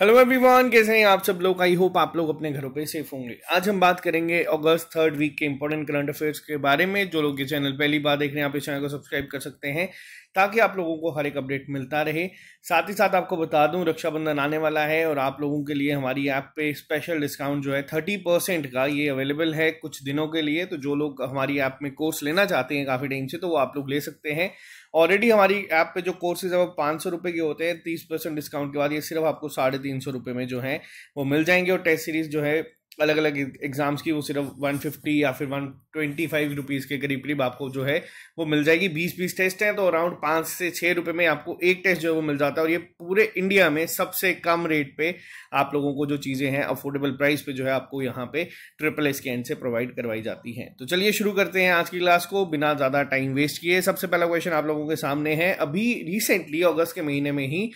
Hello everyone कैसे हैं आप सब लोग? आई होप आप लोग अपने घरों पे सेफ़ होंगे। आज हम बात करेंगे अगस्त थर्ड वीक के इंपॉर्टेंट करंट अफेयर्स के बारे में, जो लोग ये चैनल पहली बार देख रहे हैं, आप इस चैनल को सब्सक्राइब कर सकते हैं, ताकि आप लोगों को हर एक अपडेट मिलता रहे। साथ ही साथ आपको बता दूँ, रक्षाबंधन आने वाला है और आप लोगों के लिए हमारी ऐप पे स्पेशल डिस्काउंट जो है थर्टी परसेंट का ये अवेलेबल है कुछ दिनों के लिए। तो जो लोग हमारी ऐप में कोर्स लेना चाहते हैं काफ़ी टाइम से तो वो आप लोग ले सकते हैं। ऑलरेडी हमारी ऐप पे जो कोर्सेज है, वो पाँच सौ रुपये के होते हैं, तीस परसेंट डिस्काउंट के बाद ये सिर्फ़ आपको साढ़े तीन सौ रुपये में जो है, वो मिल जाएँगे और टेस्ट सीरीज़ जो है अलग अलग एग्ज़ाम्स की वो सिर्फ़ 150 या फिर 125 रुपीज़ के करीब करीब आपको जो है, वो मिल जाएगी। 20 बीस टेस्ट हैं तो अराउंड पाँच से छः रुपये में आपको एक टेस्ट जो है वो मिल जाता है और ये पूरे इंडिया में सबसे कम रेट पे आप लोगों को जो चीज़ें हैं अफोर्डेबल प्राइस पे जो है आपको यहाँ पे ट्रिपल एस के से प्रोवाइड करवाई जाती हैं। तो चलिए शुरू करते हैं आज की क्लास को बिना ज़्यादा टाइम वेस्ट किए। सबसे पहला क्वेश्चन आप लोगों के सामने है। अभी रिसेंटली अगस्त के महीने में ही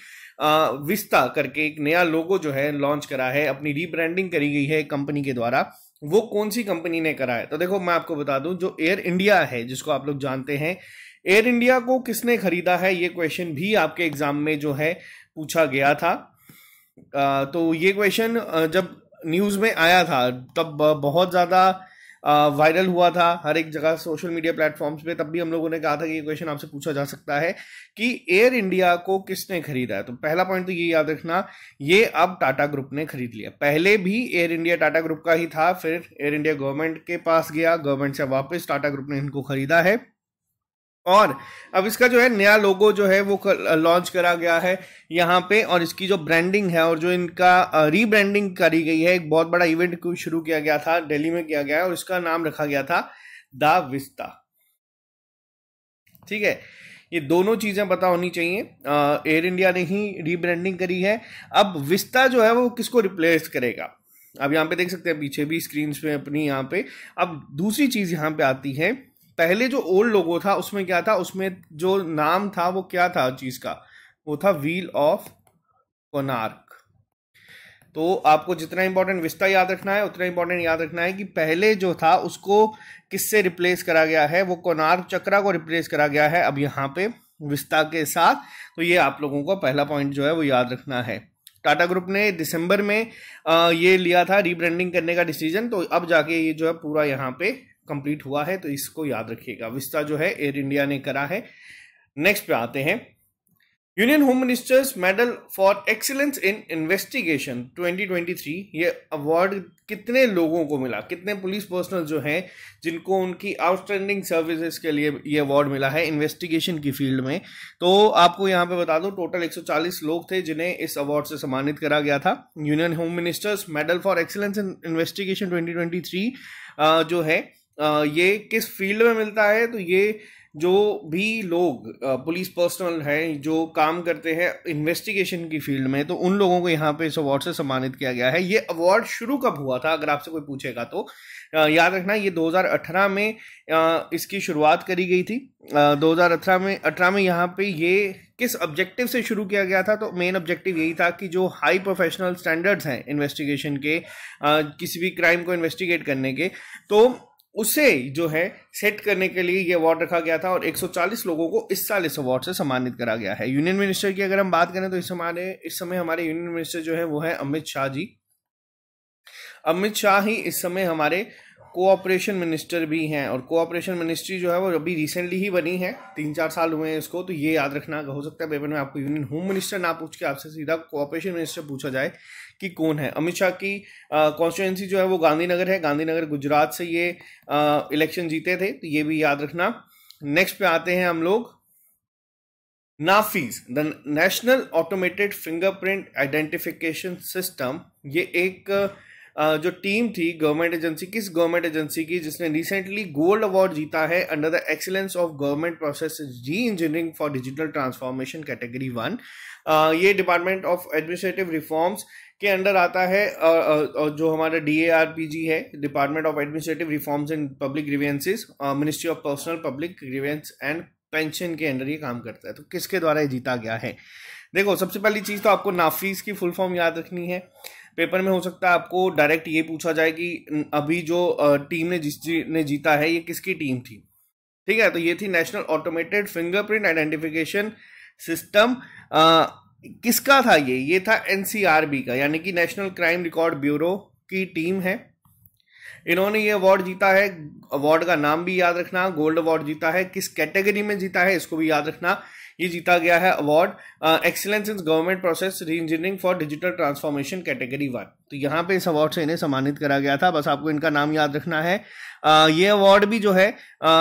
विस्ता करके एक नया लोगो जो है लॉन्च करा है, अपनी रीब्रांडिंग करी गई है कंपनी के द्वारा। वो कौन सी कंपनी ने करा है? तो देखो, मैं आपको बता दूँ, जो एयर इंडिया है, जिसको आप लोग जानते हैं एयर इंडिया को किसने खरीदा है? ये क्वेश्चन भी आपके एग्ज़ाम में जो है पूछा गया था। तो ये क्वेश्चन जब न्यूज़ में आया था, तब बहुत ज़्यादा वायरल हुआ था हर एक जगह सोशल मीडिया प्लेटफॉर्म्स पे, तब भी हम लोगों ने कहा था कि ये क्वेश्चन आपसे पूछा जा सकता है कि एयर इंडिया को किसने खरीदा है? तो पहला पॉइंट तो ये याद रखना, ये अब टाटा ग्रुप ने खरीद लिया। पहले भी एयर इंडिया टाटा ग्रुप का ही था, फिर एयर इंडिया गवर्नमेंट के पास गया गवर्नमेंट से वापस टाटा ग्रुप ने इनको खरीदा है। और अब इसका जो है नया लोगो जो है वो लॉन्च करा गया है यहाँ पे और इसकी जो ब्रांडिंग है और जो इनका रीब्रांडिंग करी गई है, एक बहुत बड़ा इवेंट शुरू किया गया था, दिल्ली में किया गया है और इसका नाम रखा गया था द विस्ता। ठीक है, ये दोनों चीज़ें पता होनी चाहिए। एयर इंडिया ने ही रीब्रांडिंग करी है। अब विस्ता जो है वो किसको रिप्लेस करेगा? अब यहाँ पे देख सकते हैं, पीछे भी स्क्रीन पे अपनी यहाँ पे। अब दूसरी चीज़ यहाँ पे आती है पहले जो ओल्ड लोगो था, उसमें क्या था? उसमें जो नाम था, वो क्या था चीज़ का? वो था व्हील ऑफ़ कोनार्क तो आपको जितना इंपॉर्टेंट विस्ता याद रखना है, उतना इंपॉर्टेंट याद रखना है कि पहले जो था, उसको किससे रिप्लेस करा गया है? वो कोनार्क चक्रा को रिप्लेस करा गया है अब यहाँ पे विस्ता के साथ। तो ये आप लोगों को पहला पॉइंट जो है वो याद रखना है। टाटा ग्रुप ने दिसंबर में ये लिया था रीब्रांडिंग करने का डिसीज़न तो अब जाके ये जो है पूरा यहाँ पे कंप्लीट हुआ है तो इसको याद रखिएगा। विस्तार जो है एयर इंडिया ने करा है। नेक्स्ट पे आते हैं। Union home minister's medal for excellence in investigation 2023 ये अवार्ड कितने लोगों को मिला? कितने पुलिस पर्सनल जो हैं, जिनको उनकी आउटस्टैंडिंग सर्विसेज़ के लिए ये अवार्ड मिला है इन्वेस्टिगेशन की फ़ील्ड में। तो आपको यहाँ पे बता दूँ टोटल 140 लोग थे जिन्हें इस अवार्ड से सम्मानित करा गया था। Union home minister's medal for excellence in investigation 2023 जो है ये किस फ़ील्ड में मिलता है? तो ये जो भी लोग पुलिस पर्सनल हैं, जो काम करते हैं इन्वेस्टिगेशन की फ़ील्ड में तो उन लोगों को यहाँ पे इस अवार्ड से सम्मानित किया गया है। ये अवार्ड शुरू कब हुआ था? अगर आपसे कोई पूछेगा तो। याद रखना, ये 2018 में इसकी शुरुआत करी गई थी। 2018 में 18 में यहाँ पे ये किस ऑब्जेक्टिव से शुरू किया गया था? तो मेन ऑब्जेक्टिव यही था कि जो हाई प्रोफेशनल स्टैंडर्ड्स हैं इन्वेस्टिगेशन के किसी भी क्राइम को इन्वेस्टिगेट करने के तो उसे जो है सेट करने के लिए ये अवार्ड रखा गया था और 140 लोगों को इस साल इस अवार्ड से सम्मानित करा गया है। यूनियन मिनिस्टर की अगर हम बात करें तो इस हमारे, इस समय हमारे यूनियन मिनिस्टर जो है वो है अमित शाह जी। अमित शाह ही इस समय हमारे कोऑपरेशन मिनिस्टर भी हैं और कोऑपरेशन मिनिस्ट्री जो है वो अभी रिसेंटली ही बनी है तीन चार साल हुए हैं इसको तो ये याद रखना, हो सकता है पेपर में आपको यूनियन होम मिनिस्टर ना पूछ के आपसे सीधा कोऑपरेशन मिनिस्टर पूछा जाए। कि कौन है? अमित शाह की कॉन्स्टिट्यूंसी जो है वो गांधीनगर है। गांधीनगर गुजरात से ये इलेक्शन जीते थे तो ये भी याद रखना। नेक्स्ट पे आते हैं हम लोग। NAFIS the national automated fingerprint identification system ये एक जो टीम थी गवर्नमेंट एजेंसी, किस गवर्नमेंट एजेंसी की, जिसने रिसेंटली गोल्ड अवार्ड जीता है under the excellence of government process re engineering for digital transformation category one ये डिपार्टमेंट ऑफ़ एडमिनिस्ट्रेटिव रिफॉर्म्स के अंडर आता है जो हमारा D A R P G है department of administrative reforms and public grievances ministry of personnel public grievance and pension के under ये काम करता है। तो किसके द्वारा ये जीता गया है? देखो, सबसे पहली चीज़ तो आपको नाफीस की फुल फॉर्म याद रखनी है। पेपर में हो सकता है आपको डायरेक्ट ये पूछा जाए कि अभी जो टीम ने जिस ने जीता है, ये किसकी टीम थी? ठीक है तो ये थी national automated fingerprint identification system. किसका था ये? ये था एनसीआरबी का, यानी कि नेशनल क्राइम रिकॉर्ड ब्यूरो की टीम है। इन्होंने ये अवार्ड जीता है, अवार्ड का नाम भी याद रखना, गोल्ड अवार्ड जीता है, किस कैटेगरी में जीता है इसको भी याद रखना। ये जीता गया है award. Excellence in government process re engineering for digital transformation category one तो यहाँ पे इस अवार्ड से इन्हें सम्मानित करा गया था। बस आपको इनका नाम याद रखना है। uh, ये अवार्ड भी जो है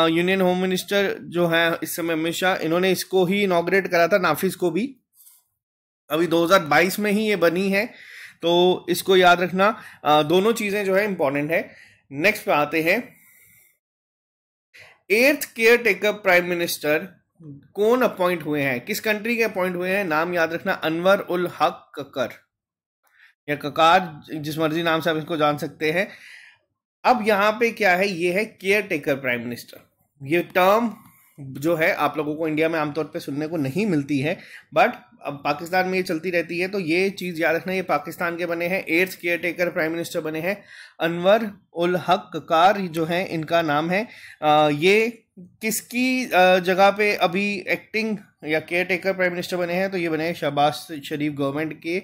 यूनियन होम मिनिस्टर जो है इस समय अमित शाह इन्होंने इसको ही इनाग्रेट करा था नाफिस को भी। अभी 2022 में ही ये बनी है। तो इसको याद रखना। आ, दोनों चीज़ें जो है इंपॉर्टेंट है। नेक्स्ट पे आते हैं। Earth caretaker prime minister कौन अपॉइंट हुए हैं? किस कंट्री के अपॉइंट हुए हैं? नाम याद रखना अनवर उल हक ककर। या ककार जिस मर्ज़ी नाम से आप इसको जान सकते हैं। अब यहाँ पे क्या है? ये है केयर टेकर प्राइम मिनिस्टर ये टर्म जो है आप लोगों को इंडिया में आमतौर पे सुनने को नहीं मिलती है बट अब पाकिस्तान में ये चलती रहती है तो ये चीज़ याद रखना ये पाकिस्तान के बने हैं eighth caretaker prime minister बने हैं अनवर उल हक ककार जो है इनका नाम है। आ, ये किसकी जगह पे अभी एक्टिंग या केयर टेकर प्राइम मिनिस्टर बने हैं तो ये बने शहबाज शरीफ गवर्नमेंट के।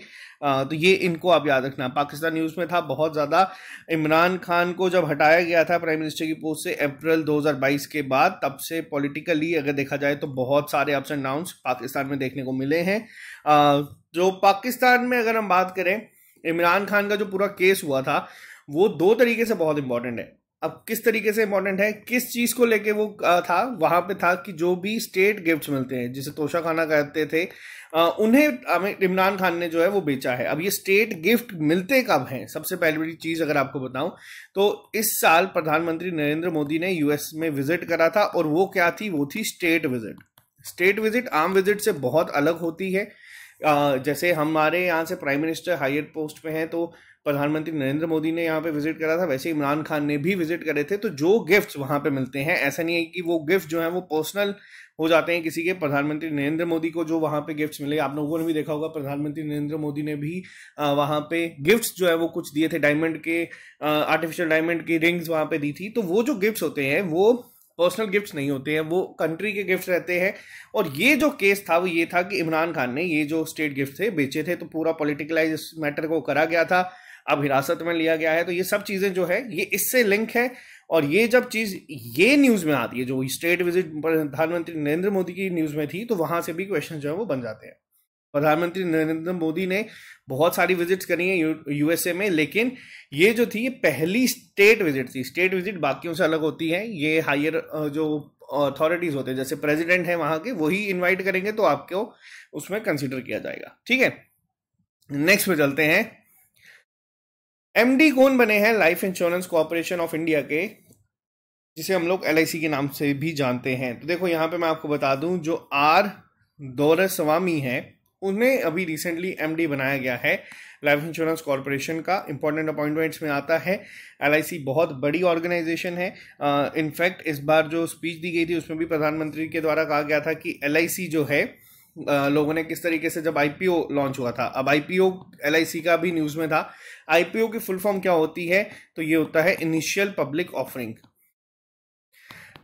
तो ये इनको आप याद रखना। पाकिस्तान न्यूज़ में था, बहुत ज़्यादा इमरान खान को जब हटाया गया था प्राइम मिनिस्टर की पोस्ट से अप्रैल 2022 के बाद, तब से पॉलिटिकली अगर देखा जाए तो बहुत सारे अप्स एंड डाउन्स पाकिस्तान में देखने को मिले हैं। जो पाकिस्तान में अगर हम बात करें, इमरान खान का जो पूरा केस हुआ था, वो दो तरीके से बहुत इंपॉर्टेंट है। अब किस तरीके से इंपॉर्टेंट है, किस चीज़ को लेके वो था, वहाँ पे था कि जो भी स्टेट गिफ्ट्स मिलते हैं, जिसे तोशा खाना कहते थे उन्हें इमरान खान ने जो है वो बेचा है। अब ये स्टेट गिफ्ट मिलते कब हैं? सबसे पहली बड़ी चीज़ अगर आपको बताऊँ तो इस साल प्रधानमंत्री नरेंद्र मोदी ने यूएस में विज़िट करा था और वो क्या थी? वो थी स्टेट विज़िट स्टेट विज़िट आम विज़िट से बहुत अलग होती है। जैसे हमारे यहाँ से प्राइम मिनिस्टर हायर पोस्ट पे हैं तो प्रधानमंत्री नरेंद्र मोदी ने यहाँ पे विज़िट करा था, वैसे इमरान खान ने भी विज़िट करे थे तो जो गिफ्ट्स वहाँ पे मिलते हैं, ऐसा नहीं है कि वो गिफ्ट जो है वो पर्सनल हो जाते हैं किसी के। प्रधानमंत्री नरेंद्र मोदी को जो वहाँ पे गिफ्ट्स मिले, आप लोगों ने भी देखा होगा, प्रधानमंत्री नरेंद्र मोदी ने भी वहाँ पे गिफ्ट्स जो है वो कुछ दिए थे डायमंड के आर्टिफिशियल डायमंड की रिंग्स वहाँ पे दी थी तो वो जो गिफ्ट्स होते हैं, वो पर्सनल गिफ्ट्स नहीं होते हैं, वो कंट्री के गिफ्ट रहते हैं, और ये जो केस था, वो ये था कि इमरान खान ने ये जो स्टेट गिफ्ट थे, बेचे थे तो पूरा पॉलिटिकलाइज मैटर को करा गया था अब हिरासत में लिया गया है तो ये सब चीज़ें जो है, ये इससे लिंक है। और ये जब चीज़, ये न्यूज़ में आती है, जो स्टेट विज़िट प्रधानमंत्री नरेंद्र मोदी की न्यूज़ में थी तो वहाँ से भी क्वेश्चन जो है वो बन जाते हैं। प्रधानमंत्री नरेंद्र मोदी ने बहुत सारी विजिट्स करी हैं यूएसए में, लेकिन ये जो थी, ये पहली स्टेट विज़िट थी। स्टेट विज़िट बाकियों से अलग होती है, ये हायर जो अथॉरिटीज होते हैं, जैसे प्रेसिडेंट है वहाँ के, वही इनवाइट करेंगे तो आपको उसमें कंसिडर किया जाएगा। ठीक है? नेक्स्ट पे चलते हैं। एमडी कौन बने हैं life insurance corporation of India के जिसे हम लोग एलआईसी के नाम से भी जानते हैं। तो देखो यहाँ पे मैं आपको बता दूँ जो आर दौर स्वामी है उन्हें अभी रिसेंटली एमडी बनाया गया है। लाइफ इंश्योरेंस कॉरपोरेशन का इंपॉर्टेंट अपॉइंटमेंट्स में आता है। LIC बहुत बड़ी ऑर्गेनाइजेशन है। इनफैक्ट uh, इस बार जो स्पीच दी गई थी उसमें भी प्रधानमंत्री के द्वारा कहा गया था कि LIC जो है लोगों ने किस तरीके से जब आईपीओ लॉन्च हुआ था। अब आईपीओ एलआईसी का भी न्यूज़ में था। आईपीओ की फुल फॉर्म क्या होती है? तो ये होता है इनिशियल पब्लिक ऑफरिंग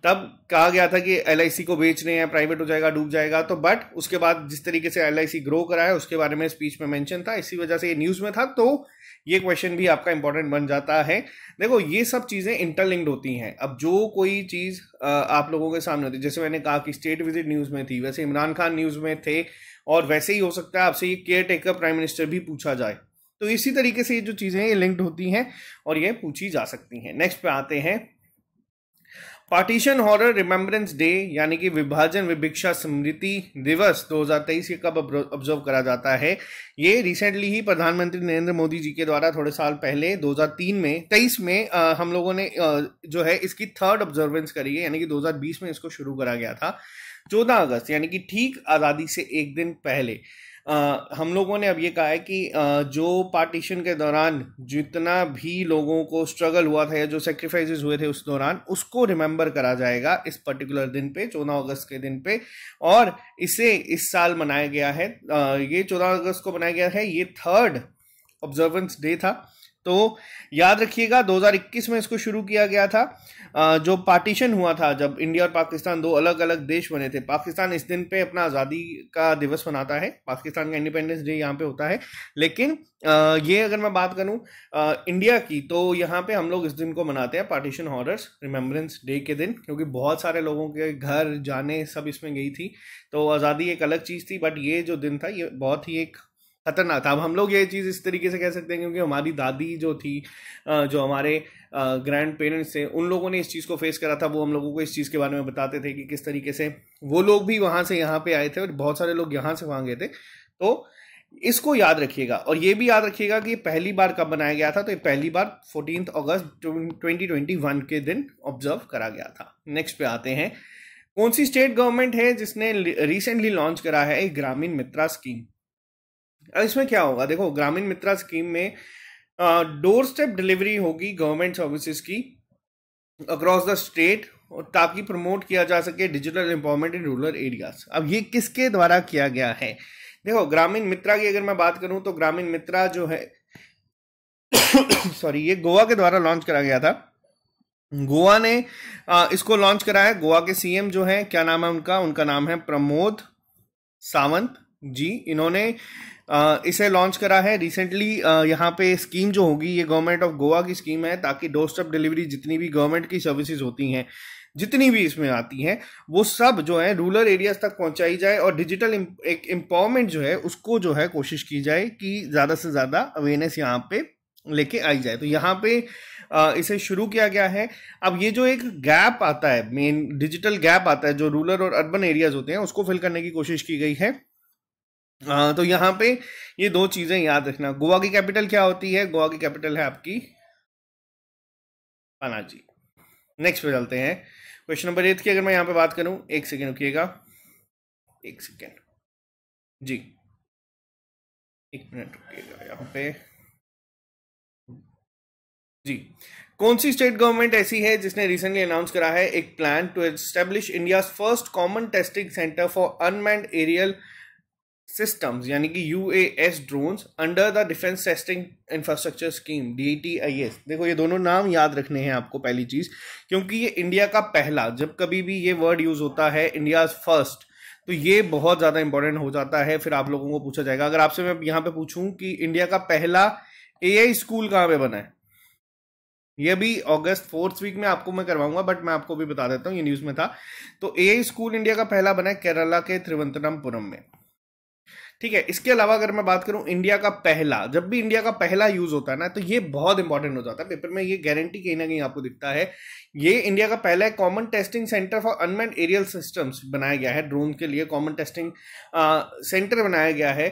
तब कहा गया था कि एलआईसी को बेच रहे हैं प्राइवेट हो जाएगा, डूब जाएगा। तो बट उसके बाद जिस तरीके से एल ग्रो करा है, उसके बारे में स्पीच में मेंशन था। इसी वजह से ये न्यूज़ में था। तो ये क्वेश्चन भी आपका इंपॉर्टेंट बन जाता है। देखो, ये सब चीज़ें इंटरलिंक्ड होती हैं। अब जो कोई चीज़ आप लोगों के सामने होती है, जैसे मैंने कहा कि स्टेट विज़िट न्यूज़ में थी, वैसे इमरान खान न्यूज़ में थे, और वैसे ही हो सकता है आपसे ये केयर टेकर प्राइम मिनिस्टर भी पूछा जाए। तो इसी तरीके से ये जो चीज़ें ये लिंक्ड होती हैं, और ये पूछी जा सकती हैं। नेक्स्ट पे आते हैं। पार्टीशन हॉरर रिमेम्बरेंस डे यानी कि विभाजन विभिक्षा स्मृति दिवस 2023 के कब ऑब्ज़र्व करा जाता है ये रिसेंटली ही प्रधानमंत्री नरेंद्र मोदी जी के द्वारा थोड़े साल पहले 2003 में 23 में आ, हम लोगों ने आ, जो है इसकी थर्ड ऑब्जर्वेंस करी है यानी कि 2020 में इसको शुरू करा गया था 14 अगस्त यानी कि ठीक आज़ादी से एक दिन पहले। हम लोगों ने अब ये कहा है कि जो पार्टीशन के दौरान जितना भी लोगों को स्ट्रगल हुआ था या जो सेक्रीफाइसेस हुए थे उस दौरान, उसको रिमेंबर करा जाएगा इस पर्टिकुलर दिन पे, चौदह अगस्त के दिन पे। और इसे इस साल मनाया गया है। ये चौदह अगस्त को मनाया गया है। ये थर्ड ऑब्जर्वेंस डे था। तो याद रखिएगा 2021 में इसको शुरू किया गया था। जो पार्टीशन हुआ था, जब इंडिया और पाकिस्तान दो अलग अलग देश बने थे। पाकिस्तान इस दिन पे अपना आज़ादी का दिवस मनाता है। पाकिस्तान का इंडिपेंडेंस डे यहाँ पे होता है। लेकिन ये अगर मैं बात करूँ इंडिया की तो यहाँ पे हम लोग इस दिन को मनाते हैं पार्टीशन हॉर्डर्स रिमेम्बरेंस डे के दिन, क्योंकि बहुत सारे लोगों के घर, जाने सब इसमें गई थी। तो आज़ादी एक अलग चीज़ थी, बट ये जो दिन था, ये बहुत ही एक खतरनाक था। अब हम लोग ये चीज़ इस तरीके से कह सकते हैं क्योंकि हमारी दादी जो थी जो हमारे ग्रैंड पेरेंट्स थे, उन लोगों ने इस चीज़ को फेस करा था। वो हम लोगों को इस चीज़ के बारे में बताते थे कि किस तरीके से वो लोग भी वहाँ से यहाँ पे आए थे और बहुत सारे लोग यहाँ से वहाँ गए थे। तो इसको याद रखिएगा और ये भी याद रखिएगा कि पहली बार कब बनाया गया था तो ये पहली बार फोर्टीन अगस्त 2021 के दिन ऑब्ज़र्व करा गया था। नेक्स्ट पे आते हैं। कौन सी स्टेट गवर्नमेंट है जिसने रिसेंटली लॉन्च करा है एक ग्रामीण मित्रा स्कीम इसमें क्या होगा? देखो, ग्रामीण मित्रा स्कीम में डोर स्टेप डिलीवरी होगी गवर्नमेंट सर्विसेज़ की अक्रॉस द स्टेट ताकि प्रमोट किया जा सके digital empowerment in rural areas अब ये किसके द्वारा किया गया है? देखो, ग्रामीण मित्रा की अगर मैं बात करूँ तो ग्रामीण मित्रा जो है सॉरी ये गोवा के द्वारा लॉन्च करा गया था। गोवा ने इसको लॉन्च करा है। गोवा के सीएम जो है, क्या नाम है उनका? उनका नाम है प्रमोद सावंत जी। इन्होंने इसे लॉन्च करा है. रिसेंटली यहाँ पे स्कीम जो होगी, ये गवर्नमेंट ऑफ़ गोवा की स्कीम है ताकि डोर स्टेप डिलीवरी जितनी भी गवर्नमेंट की सर्विसेज़ होती हैं, जितनी भी इसमें आती हैं, वो सब जो है रूरल एरियाज़ तक पहुंचाई जाए और डिजिटल एक एम्पावरमेंट जो है, उसको जो है कोशिश की जाए कि ज़्यादा से ज़्यादा अवेयरनेस यहाँ पे लेके आई जाए. तो यहाँ पे इसे शुरू किया गया है. अब ये जो एक गैप आता है मेन डिजिटल गैप आता है, जो रूरल और अर्बन एरियाज़ होते हैं, उसको फिल करने की कोशिश की गई है. आ, तो यहाँ पे ये दो चीज़ें याद रखना। गोवा की कैपिटल क्या होती है? गोवा की कैपिटल है आपकी पनाजी। नेक्स्ट पे चलते हैं। क्वेश्चन नंबर एट की अगर मैं यहाँ पे बात करूँ एक सेकेंड रुकिएगा। एक सेकेंड जी। एक मिनट रुकिएगा यहाँ पे। जी। कौन सी स्टेट गवर्नमेंट ऐसी है जिसने रिसेंटली अनाउंस करा है एक plan to establish India first common testing centre for unmanned aerial systems यानी कि U A S drones under the defence testing infrastructure scheme D T I S देखो, ये दोनों नाम याद रखने हैं आपको पहली चीज़, क्योंकि ये इंडिया का पहला, जब कभी भी ये वर्ड यूज़ होता है इंडिया फ़र्स्ट तो ये बहुत ज़्यादा इंपॉर्टेंट हो जाता है, फिर आप लोगों को पूछा जाएगा। अगर आपसे मैं यहाँ पे पूछूँ कि इंडिया का पहला ए आई स्कूल कहाँ पे बना है? ये भी अगस्त फोर्थ वीक में आपको मैं करवाऊँगा बट मैं आपको भी बता देता हूँ, ये न्यूज़ में था। तो एआई स्कूल इंडिया का पहला बना है केरला के त्रिवंतरमपुरम में। ठीक है, इसके अलावा अगर मैं बात करूँ इंडिया का पहला, जब भी इंडिया का पहला यूज़ होता है ना तो ये बहुत इंपॉर्टेंट हो जाता है। पेपर में ये गारंटी कहीं ना कहीं आपको दिखता है ये इंडिया का पहला common testing centre for unmanned aerial systems बनाया गया है ड्रोन के लिए कॉमन टेस्टिंग सेंटर बनाया गया है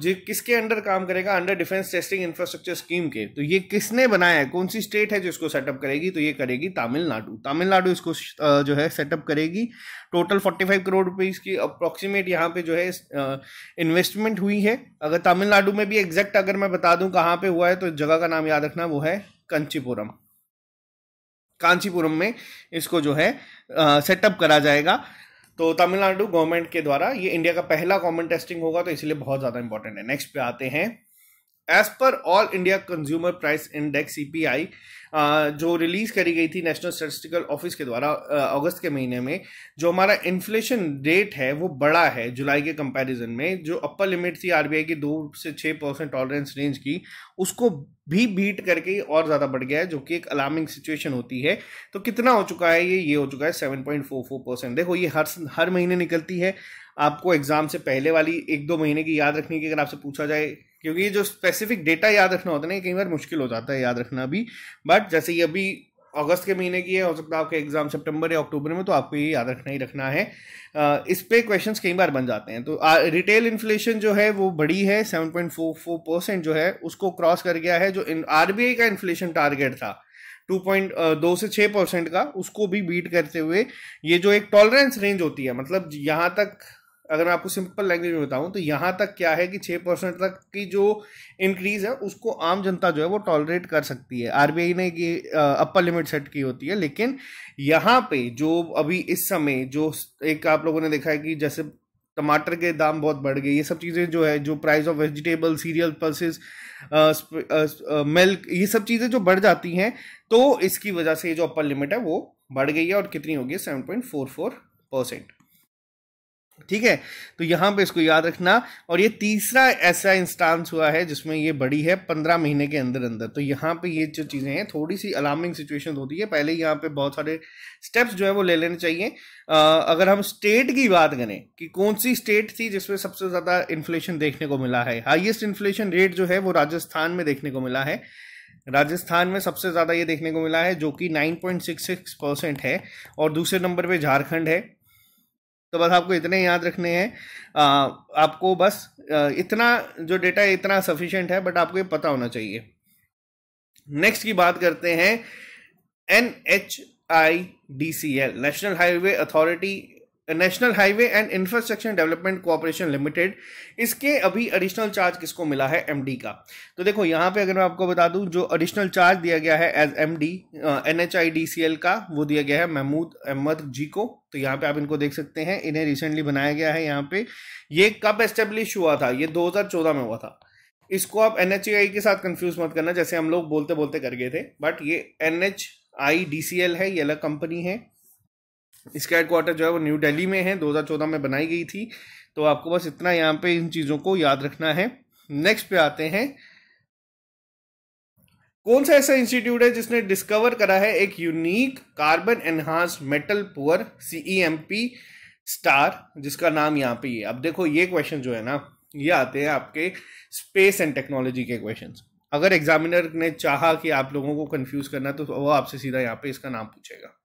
जो किसके अंडर काम करेगा? Under defence testing infrastructure scheme के। तो ये किसने बनाया है? कौन सी स्टेट है जो इसको सेटअप करेगी? तो ये करेगी तमिलनाडु। तमिलनाडु इसको जो है सेटअप करेगी। Total forty five crore rupees की अप्रोक्सीमेट यहाँ पे जो है इन्वेस्टमेंट हुई है। अगर तमिलनाडु में भी एग्जैक्ट अगर मैं बता दूँ कहाँ पे हुआ है तो जगह का नाम याद रखना, वो है कंचीपुरम कांचीपुरम में इसको जो है सेटअप करा जाएगा। तो तमिलनाडु गवर्नमेंट के द्वारा ये इंडिया का पहला कॉमन टेस्टिंग होगा तो इसलिए बहुत ज़्यादा इंपॉर्टेंट है। नेक्स्ट पे आते हैं। As per all India consumer price index CPI जो रिलीज़ करी गई थी नेशनल स्टेटिस्टिकल ऑफ़िस के द्वारा अगस्त के महीने में, जो हमारा इन्फ्लेशन रेट है, वो बड़ा है जुलाई के कंपैरिजन में, जो अपर लिमिट थी आरबीआई की दो से छः परसेंट टॉलरेंस रेंज की, उसको भी बीट करके और ज़्यादा बढ़ गया है, जो कि एक अलार्मिंग सिचुएशन होती है। तो कितना हो चुका है ये? ये हो चुका है seven point four four percent देखो, ये हर हर महीने निकलती है आपको एग्ज़ाम से पहले वाली एक दो महीने की याद रखने की अगर आपसे पूछा जाए, क्योंकि जो स्पेसिफिक डेटा याद रखना होता है ना कई बार मुश्किल हो जाता है याद रखना भी। बट जैसे ये अभी अगस्त के महीने की है, हो सकता है आपके एग्ज़ाम सितंबर या अक्टूबर में तो आपको ये याद रखना ही रखना है। इस पे क्वेश्चंस कई बार बन जाते हैं। तो रिटेल इन्फ्लेशन जो है, वो बड़ी है seven point four four percent जो है, उसको क्रॉस कर गया है, जो आरबीआई का इन्फ्लेशन टारगेट था टू पॉइंट दो से छः परसेंट का, उसको भी बीट करते हुए, ये जो एक टॉलरेंस रेंज होती है मतलब यहाँ तक अगर मैं आपको सिंपल लैंग्वेज में बताऊँ तो यहाँ तक क्या है कि छः परसेंट तक की जो इंक्रीज है, उसको आम जनता जो है वो टॉलरेट कर सकती है। आरबीआई ने ये अपर लिमिट सेट की होती है, लेकिन यहाँ पे जो अभी इस समय जो एक आप लोगों ने देखा है कि जैसे टमाटर के दाम बहुत बढ़ गए, ये सब चीज़ें जो है, जो price of vegetable cereal pulses milk ये सब चीज़ें जो बढ़ जाती हैं तो इसकी वजह से ये जो अपर लिमिट है, वो बढ़ गई है और कितनी होगी? Seven point four four percent ठीक है? तो यहाँ पे इसको याद रखना। और ये तीसरा ऐसा इंस्टांस हुआ है जिसमें ये बड़ी है पंद्रह महीने के अंदर अंदर। तो यहाँ पे ये जो चीज़ें हैं थोड़ी सी अलार्मिंग सिचुएशन होती है। पहले यहाँ पे बहुत सारे स्टेप्स जो है वो ले लेने चाहिए। आ, अगर हम स्टेट की बात करें कि कौन सी स्टेट थी जिसमें सबसे ज़्यादा इन्फ्लेशन देखने को मिला है? हाइएस्ट इन्फ्लेशन रेट जो है वो राजस्थान में देखने को मिला है। राजस्थान में सबसे ज़्यादा ये देखने को मिला है जो कि 9.66 परसेंट है। और दूसरे नंबर पे झारखंड है। तो बस आपको इतने याद रखने हैं। आपको बस इतना जो डेटा है, इतना सफिशियंट है बट आपको ये पता होना चाहिए। नेक्स्ट की बात करते हैं N H I D C L national highway authority national highway and infrastructure development cooperation limited, इसके अभी एडिशनल चार्ज किसको मिला है? एमडी का। तो देखो, यहाँ पे अगर मैं आपको बता दूँ, जो एडिशनल चार्ज दिया गया है एज एमडी एनएचआईडीसीएल का, वो दिया गया है महमूद अहमद जी को। तो यहाँ पे आप इनको देख सकते हैं, इन्हें रिसेंटली बनाया गया है यहाँ पे। ये कब एस्टेब्लिश हुआ था? ये दो हज़ार चौदह में हुआ था। इसको आप एन के साथ कंफ्यूज मत करना, जैसे हम लोग बोलते बोलते कर गए थे। बट ये एन है, ये अलग कंपनी है। इसका हेडक्वार्टर जो है वो न्यू दिल्ली में है 2014 में बनाई गई थी। तो आपको बस इतना यहाँ पे इन चीज़ों को याद रखना है। नेक्स्ट पे आते हैं। कौन सा ऐसा इंस्टीट्यूट है जिसने डिस्कवर करा है एक unique carbon enhance metal poor CEMP star जिसका नाम यहाँ पे है अब देखो, ये क्वेश्चन जो है ना, ये आते हैं आपके स्पेस एंड टेक्नोलॉजी के क्वेश्चन अगर एग्जामिनर ने चाहा कि आप लोगों को कंफ्यूज करना तो वो आपसे सीधा यहाँ पे इसका नाम पूछेगा।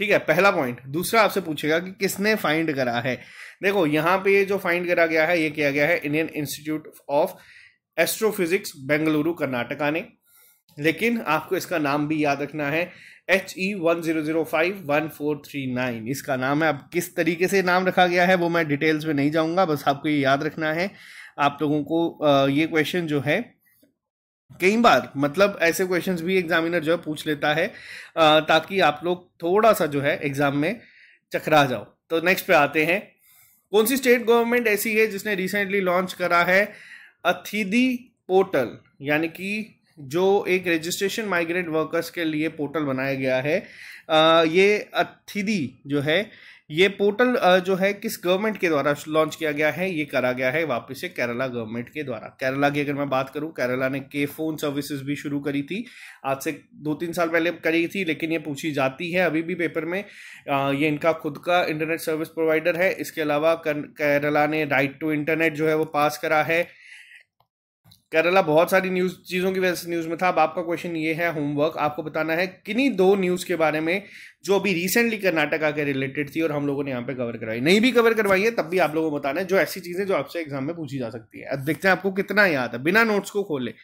ठीक है, पहला पॉइंट दूसरा आपसे पूछेगा कि किसने फाइंड करा है? देखो, यहाँ पे जो फाइंड करा गया है, ये किया गया है Indian institute of astrophysics Bengaluru Karnataka ने। लेकिन आपको इसका नाम भी याद रखना है H E one zero zero five one four three nine इसका नाम है, अब किस तरीके से नाम रखा गया है, वो मैं डिटेल्स में नहीं जाऊँगा, बस आपको ये याद रखना है। आप लोगों को ये क्वेश्चन जो है कई बार मतलब ऐसे क्वेश्चंस भी एग्जामिनर जो है पूछ लेता है ताकि आप लोग थोड़ा सा जो है एग्ज़ाम में चकरा जाओ। तो नेक्स्ट पे आते हैं। कौन सी स्टेट गवर्नमेंट ऐसी है जिसने रिसेंटली लॉन्च करा है अथिदी पोर्टल? यानी कि जो एक रजिस्ट्रेशन माइग्रेंट वर्कर्स के लिए पोर्टल बनाया गया है। आ, ये अथिदी जो है ये पोर्टल जो है, किस गवर्नमेंट के द्वारा लॉन्च किया गया है, ये करा गया है वापस से केरला गवर्नमेंट के द्वारा। केरला की अगर मैं बात करूँ, केरला ने के फ़ोन सर्विसेज़ भी शुरू करी थी। आज से दो तीन साल पहले करी थी, लेकिन ये पूछी जाती है अभी भी पेपर में ये इनका खुद का इंटरनेट सर्विस प्रोवाइडर है। इसके अलावा केरला ने राइट टू इंटरनेट जो है वो पास करा है। केरला बहुत सारी न्यूज़ चीज़ों की वजह से न्यूज़ में था। अब आपका क्वेश्चन ये है होमवर्क आपको बताना है, किन्हीं दो न्यूज़ के बारे में जो अभी रिसेंटली कर्नाटका के रिलेटेड थी और हम लोगों ने यहाँ पे कवर करवाई। नहीं भी कवर करवाई है, तब भी आप लोगों को बताना है, जो ऐसी चीज़ें जो आपसे एग्ज़ाम में पूछी जा सकती है। अब देखते हैं आपको कितना याद है। बिना नोट्स को खोले।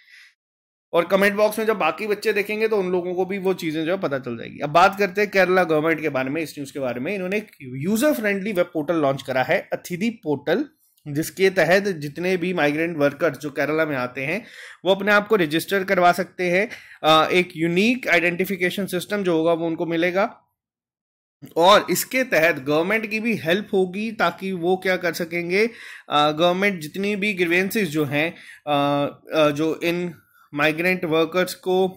और कमेंट बॉक्स में जब बाकी बच्चे देखेंगे तो उन लोगों को भी वो चीज़ें जो है पता चल जाएगी। अब बात करते हैं केरला गवर्नमेंट के बारे में, इस न्यूज़ के बारे में। इन्होंने एक user friendly web portal launch करा है अथिदी पोर्टल जिसके तहत जितने भी माइग्रेंट वर्कर्स जो केरला में आते हैं, वो अपने आप को रजिस्टर करवा सकते हैं। एक यूनिक आइडेंटिफिकेशन सिस्टम जो होगा, वो उनको मिलेगा। और इसके तहत गवर्नमेंट की भी हेल्प होगी ताकि वो क्या कर सकेंगे? गवर्नमेंट जितनी भी ग्रीवेंसेस जो हैं जो इन माइग्रेंट वर्कर्स को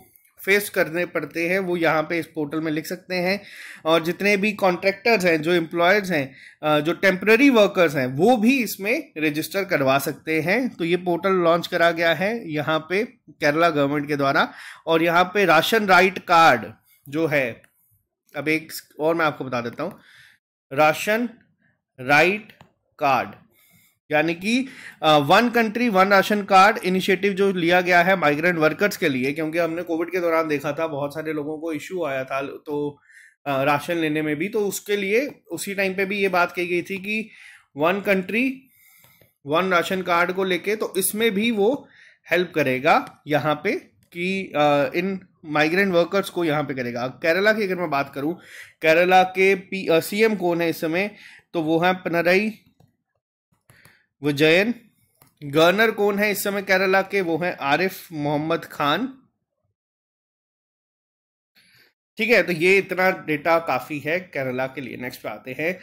फेस करने पड़ते हैं, वो यहाँ पे इस पोर्टल में लिख सकते हैं। और जितने भी कॉन्ट्रैक्टर्स हैं, जो एम्प्लॉयर्स हैं जो टेम्प्रेरी वर्कर्स हैं, वो भी इसमें रजिस्टर करवा सकते हैं। तो ये पोर्टल लॉन्च करा गया है यहाँ पे केरला गवर्नमेंट के द्वारा। और यहाँ पे राशन राइट कार्ड जो है, अब एक और मैं आपको बता देता हूँ। राशन राइट कार्ड यानी कि one country one ration card initiative जो लिया गया है माइग्रेंट वर्कर्स के लिए, क्योंकि हमने कोविड के दौरान देखा था, बहुत सारे लोगों को इश्यू आया था तो राशन लेने में भी तो उसके लिए, उसी टाइम पे भी ये बात कही गई थी कि one country one ration card को लेके तो इसमें भी वो हेल्प करेगा यहाँ पे कि इन माइग्रेंट वर्कर्स को यहाँ पे करेगा। केरला की अगर मैं बात करूँ, केरला के पी सीएम कौन है इस समय तो वो है पनरई विजयन गवर्नर कौन है इस समय केरला के? वो है आरिफ मोहम्मद खान। ठीक है तो ये इतना डेटा काफ़ी है केरला के लिए। नेक्स्ट पे आते हैं।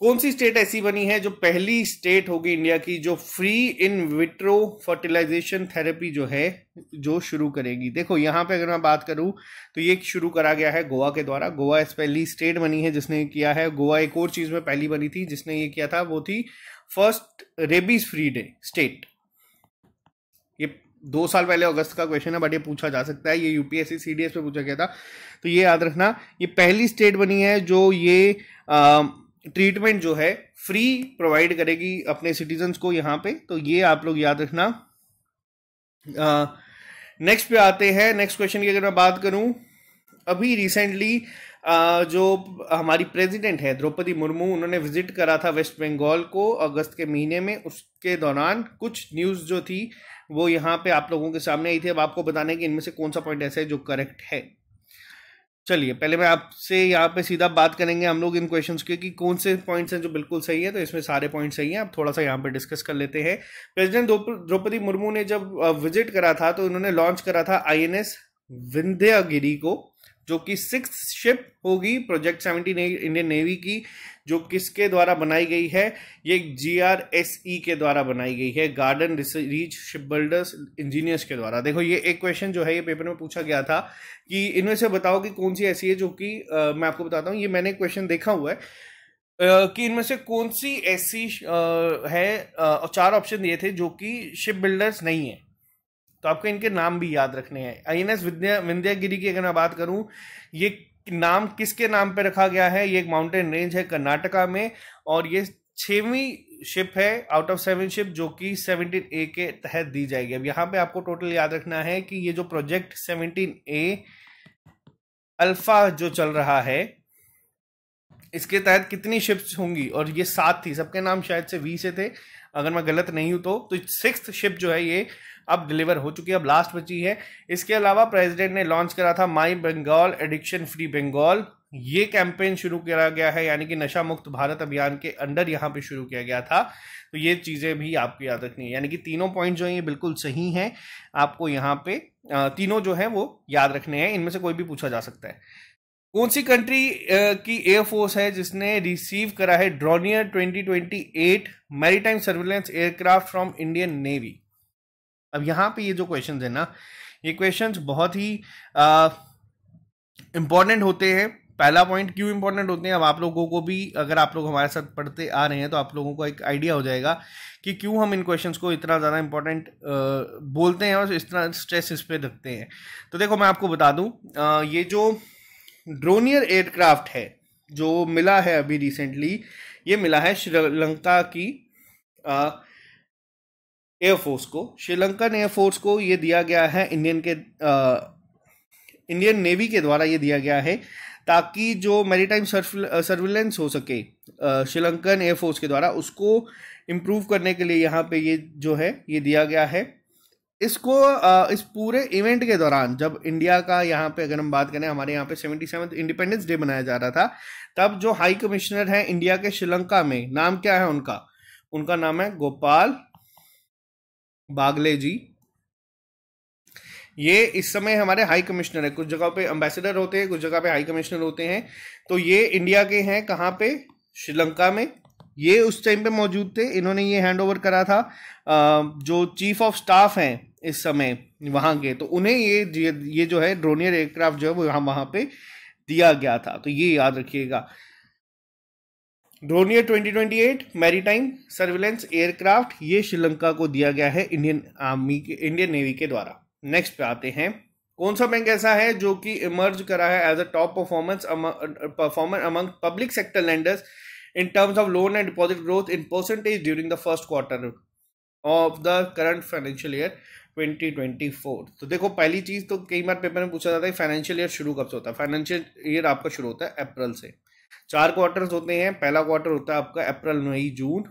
कौन सी स्टेट ऐसी बनी है जो पहली स्टेट होगी इंडिया की जो free in vitro fertilisation therapy जो है, जो शुरू करेगी? देखो, यहाँ पे अगर मैं बात करूँ तो ये शुरू करा गया है गोवा के द्वारा। गोवा इस पहली स्टेट बनी है जिसने किया है। गोवा एक और चीज़ में पहली बनी थी जिसने ये किया था, वो थी first rabies free day, state. ये दो साल पहले अगस्त का क्वेश्चन है बट ये पूछा जा सकता है। ये यूपीएससी सीडीएस पे पूछा गया था। तो ये याद रखना, ये पहली स्टेट बनी है जो ये ट्रीटमेंट जो है फ्री प्रोवाइड करेगी अपने सिटीजन्स को यहाँ पे। तो ये आप लोग याद रखना। नेक्स्ट पे आते हैं। नेक्स्ट क्वेश्चन की अगर मैं बात करूँ, अभी रिसेंटली जो हमारी प्रेसिडेंट है, द्रौपदी मुर्मू, उन्होंने विज़िट करा था वेस्ट बंगाल को अगस्त के महीने में। उसके दौरान कुछ न्यूज़ जो थी, वो यहाँ पे आप लोगों के सामने आई थी। अब आपको बताने कि इनमें से कौन सा पॉइंट ऐसा है जो करेक्ट है। चलिए, पहले मैं आपसे यहाँ पे सीधा बात करेंगे हम लोग इन क्वेश्चंस के कि कौन से पॉइंट्स हैं जो बिल्कुल सही है। तो इसमें सारे पॉइंट सही हैं। आप थोड़ा सा यहाँ पे डिस्कस कर लेते हैं। प्रेसिडेंट द्रौपदी मुर्मू ने जब विज़िट करा था तो उन्होंने लॉन्च करा था आईएनएस विंध्यागिरी को। जो कि सिक्स शिप होगी प्रोजेक्ट सेवेंटीन इंडियन नेवी की, जो किसके द्वारा बनाई गई है? ये जी आर एस ई के द्वारा बनाई गई है garden reach ship builders engineers के द्वारा। देखो, ये एक क्वेश्चन जो है, ये पेपर में पूछा गया था कि इनमें से बताओ कि कौन सी ऐसी है जो कि मैं आपको बताता हूँ, ये मैंने क्वेश्चन देखा हुआ है कि इनमें से कौन सी ऐसी है चार ऑप्शन दिए थे जो कि शिप बिल्डर्स नहीं है। तो आपको इनके नाम भी याद रखने हैं। I N S Vidya, Vindhyagiri की अगर मैं बात करूँ, ये नाम किसके नाम पे रखा गया है? ये एक माउंटेन रेंज है कर्नाटका में और ये छवीं शिप है आउट ऑफ़ सेवन शिप जो कि सेवनटीन ए के तहत दी जाएगी। अब यहाँ पे आपको टोटल याद रखना है कि ये जो प्रोजेक्ट सेवनटीन ए अल्फ़ा जो चल रहा है, इसके तहत कितनी शिप्स होंगी? और ये सात थी, सबके नाम शायद से वी से थे। अगर मैं गलत नहीं हूँ तो, तो सिक्स शिप जो है ये अब डिलीवर हो चुकी है अब लास्ट बची है। इसके अलावा प्रेसिडेंट ने लॉन्च करा था my Bengal addiction free Bengal ये कैंपेन शुरू किया गया है यानी कि नशा मुक्त भारत अभियान के अंडर यहाँ पे शुरू किया गया था। तो ये चीज़ें भी आपको याद रखनी है। यानी कि तीनों पॉइंट जो है ये बिल्कुल सही हैं। आपको यहाँ पे तीनों जो है वो याद रखने हैं। इनमें से कोई भी पूछा जा सकता है। कौन सी कंट्री की एयरफोर्स है जिसने रिसीव करा है Dornier 2028 maritime surveillance aircraft from Indian navy अब यहाँ पे ये जो क्वेश्चन है ना, ये क्वेश्चन बहुत ही इंपॉर्टेंट होते हैं। पहला पॉइंट क्यों इंपॉर्टेंट होते हैं? अब आप लोगों को भी, अगर आप लोग हमारे साथ पढ़ते आ रहे हैं तो आप लोगों को एक आइडिया हो जाएगा कि क्यों हम इन क्वेश्चंस को इतना ज़्यादा इंपॉर्टेंट बोलते हैं और तरह स्ट्रेस इस पर रखते हैं। तो देखो, मैं आपको बता दूँ ये जो ड्रोनियर एयरक्राफ्ट है जो मिला है अभी रिसेंटली ये मिला है श्रीलंका की एयरफोर्स को। श्रीलंकन एयरफोर्स को ये दिया गया है इंडियन के आ, इंडियन नेवी के द्वारा ये दिया गया है ताकि जो मैरीटाइम सर्विलेंस हो सके श्रीलंकन एयरफोर्स के द्वारा उसको इम्प्रूव करने के लिए यहाँ पे ये जो है ये दिया गया है। इसको इस पूरे इवेंट के दौरान, जब इंडिया का यहाँ पे अगर हम बात करें, हमारे यहाँ पे सेवेंटी सेवन इंडिपेंडेंस डे मनाया जा रहा था, तब जो हाई कमिश्नर है इंडिया के श्रीलंका में, नाम क्या है उनका? उनका नाम है गोपाल बागले जी। ये इस समय हमारे हाई कमिश्नर है। कुछ जगह पे अम्बेसडर होते हैं, कुछ जगह पे हाई कमिश्नर होते हैं। तो ये इंडिया के हैं, कहाँ पे? श्रीलंका में। ये उस टाइम पे मौजूद थे, इन्होंने ये हैंड ओवर करा था। जो चीफ ऑफ़ स्टाफ हैं इस समय वहाँ के तो उन्हें ये ये जो है ड्रोनियर एयरक्राफ्ट जो है, वो वहाँ वहाँ पे दिया गया था। तो ये याद रखिएगा। ड्रोनियर 2028 मैरीटाइम सर्विलेंस एयरक्राफ्ट ये श्रीलंका को दिया गया है इंडियन आर्मी के इंडियन नेवी के द्वारा। नेक्स्ट पे आते हैं। कौन सा बैंक ऐसा है जो कि इमर्ज करा है as a top performance performer among public sector lenders in terms of loan and deposit growth in percentage during the first quarter of the current financial year? 2024 तो देखो पहली चीज़ तो कई बार पेपर में पूछा जाता है फाइनेंशियल ईयर शुरू कब से होता है? फाइनेंशियल ईयर आपका शुरू होता है अप्रैल से। चार क्वार्टर्स होते हैं पहला क्वार्टर होता है आपका अप्रैल मई जून।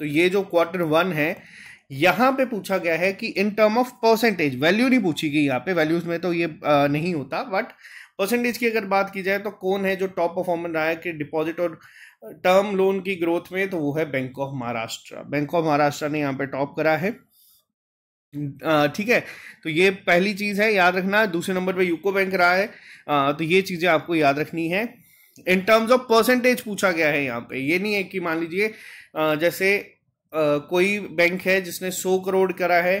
तो ये जो क्वार्टर वन है यहाँ पे पूछा गया है कि in term of percentage value नहीं पूछी गई यहाँ पे वैल्यूज़ में तो ये आ, नहीं होता बट परसेंटेज की अगर बात की जाए तो कौन है जो टॉप परफॉर्मर रहा है कि डिपॉजिट और टर्म लोन की ग्रोथ में तो वो है bank of Maharashtra bank of Maharashtra ने यहाँ पे टॉप करा है। ठीक है? तो ये पहली चीज़ है याद रखना। दूसरे नंबर पे यूको बैंक रहा है। आ, तो ये चीज़ें आपको याद रखनी है। इन टर्म्स ऑफ़ परसेंटेज पूछा गया है यहाँ पे। ये नहीं है कि मान लीजिए जैसे आ, कोई बैंक है जिसने सौ करोड़ करा है।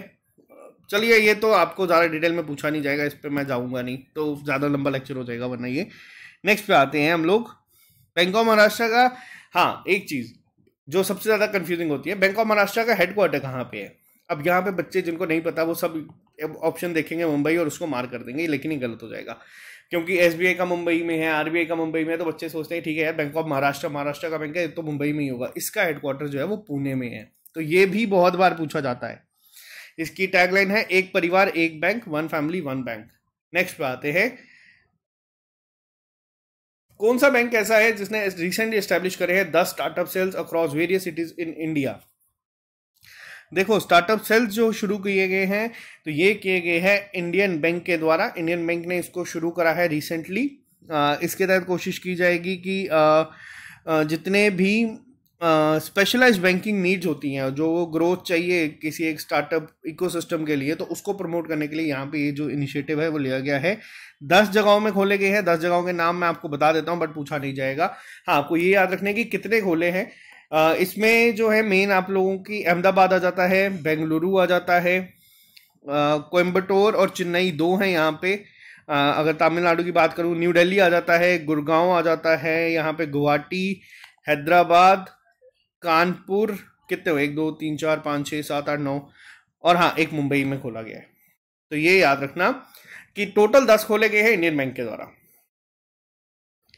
चलिए ये तो आपको ज़्यादा डिटेल में पूछा नहीं जाएगा इस पर मैं जाऊँगा नहीं। तो ज़्यादा लंबा लेक्चर हो जाएगा वरना ये। नेक्स्ट पे आते हैं हम लोग। बैंक ऑफ़ महाराष्ट्र का हाँ एक चीज़ जो सबसे ज़्यादा कंफ्यूजिंग होती है। बैंक ऑफ़ महाराष्ट्र का हेडक्वार्टर कहाँ पे है? अब यहाँ पे बच्चे जिनको नहीं पता, वो सब ऑप्शन देखेंगे मुंबई और उसको मार कर देंगे, लेकिन ही गलत हो जाएगा। क्योंकि एसबीआई का मुंबई में है आरबीआई का मुंबई में है तो बच्चे सोचते हैं, ठीक है यार बैंक ऑफ़ महाराष्ट्र महाराष्ट्र का बैंक है तो मुंबई में ही होगा। इसका हेडक्वार्टर जो है, वो पुणे में है। तो ये भी बहुत बार पूछा जाता है। इसकी टैगलाइन है, एक परिवार, एक bank one family one bank next पे आते हैं, कौन सा बैंक ऐसा है जिसने रिसेंटली एस्टेब्लिश करे हैं, दस startup cells across various cities in India देखो स्टार्टअप सेल्स जो शुरू किए गए हैं तो ये किए गए हैं इंडियन बैंक के द्वारा। इंडियन बैंक ने इसको शुरू करा है रिसेंटली इसके तहत कोशिश की जाएगी कि जितने भी स्पेशलाइज बैंकिंग नीड्स होती हैं, जो ग्रोथ चाहिए किसी एक स्टार्टअप इकोसिस्टम के लिए तो उसको प्रमोट करने के लिए यहाँ पे ये जो इनिशिएटिव है, वो लिया गया है। दस जगहों में खोले गए हैं। दस जगहों के नाम मैं आपको बता देता हूँ, बट पूछा नहीं जाएगा। हाँ आपको ये याद रखने की कितने खोले हैं? इसमें जो है मेन आप लोगों की अहमदाबाद आ जाता है बेंगलुरु आ जाता है कोयम्बटोर और चेन्नई दो हैं यहाँ पे। आ, अगर तमिलनाडु की बात करूँ न्यू दिल्ली आ जाता है गुड़गांव आ जाता है यहाँ पे गुवाहाटी हैदराबाद कानपुर कितने हो? एक दो तीन चार पाँच छः सात आठ नौ। और हाँ एक मुंबई में खोला गया है। तो ये याद रखना कि टोटल दस खोले गए हैं इंडियन बैंक के द्वारा।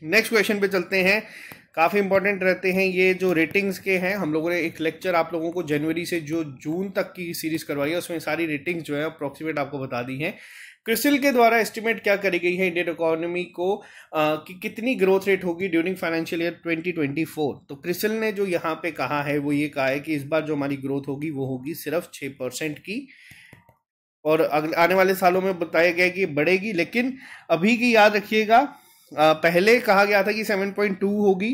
नेक्स्ट क्वेश्चन पे चलते हैं। काफ़ी इंपॉर्टेंट रहते हैं। ये जो रेटिंग्स के हैं हम लोगों ने एक लेक्चर आप लोगों को जनवरी से जो जून तक की सीरीज़ करवाई है उसमें सारी रेटिंग्स जो है अप्रोक्सीमेट आपको बता दी हैं। क्रिसिल के द्वारा एस्टिमेट क्या करी गई है इंडियन इकोनॉमी को? आ, कि कितनी ग्रोथ रेट होगी ड्यूरिंग फाइनेंशियल ईयर 2024 तो क्रिसिल ने जो यहाँ पे कहा है वो ये कहा है कि इस बार जो हमारी ग्रोथ होगी वो होगी सिर्फ़ छः परसेंट की। और आने वाले सालों में बताया गया कि बढ़ेगी लेकिन अभी की याद रखिएगा पहले कहा गया था कि 7.2 होगी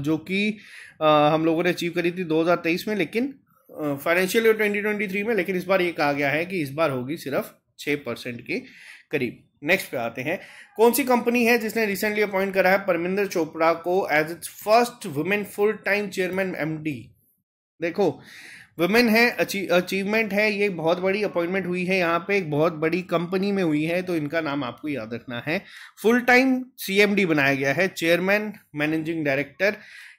जो कि हम लोगों ने अचीव करी थी 2023 में, लेकिन फाइनेंशियल ईयर 2023 में, लेकिन इस बार ये कहा गया है कि इस बार होगी सिर्फ़ छः परसेंट के करीब। नेक्स्ट पे आते हैं। कौन सी कंपनी है जिसने रिसेंटली अपॉइंट करा है? परमिंदर चोपड़ा को as its first women full time chairman MD देखो वुमेन है अचीवमेंट है, ये बहुत बड़ी अपॉइंटमेंट हुई है यहाँ पे, एक बहुत बड़ी कंपनी में हुई है तो इनका नाम आपको याद रखना है। फुल टाइम सीएमडी बनाया गया है चेयरमैन मैनेजिंग डायरेक्टर